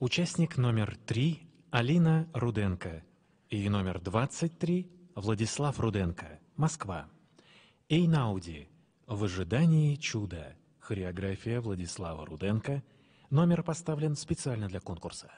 Участник номер три Алина Руденко и номер 23 Владислав Руденко, Москва. Эйнауди «В ожидании чуда». Хореография Владислава Руденко. Номер поставлен специально для конкурса.